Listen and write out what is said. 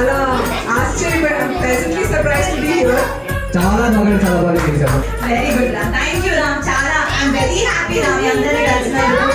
చాలా ఆశ్చర్య presently surprise to be here చాలా బాగా చాలా బాగా చేశారు. Very good Ram thank you Ram చాలా ఐఎమ్ వెరీ హ్యాపీ రామ్ అందరూ కలిసినందుకు